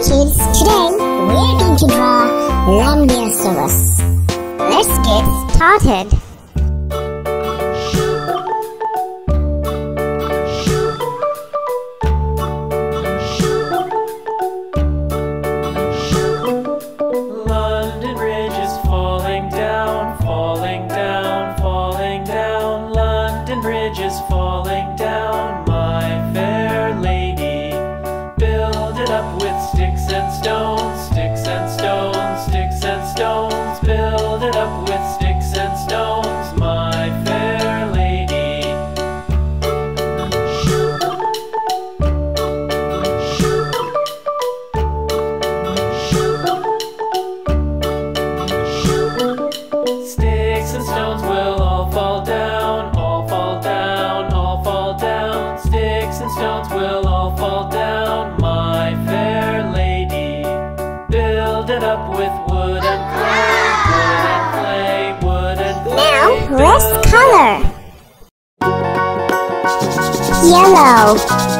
kids, today we're going to draw Lambeosaurus. Let's get started. London Bridge is falling down, falling down, falling down. London Bridge is falling down. Stones will all fall down, my fair lady. Build it up with wood and clay, wood and clay, wood and clay. Now let's color. Yellow.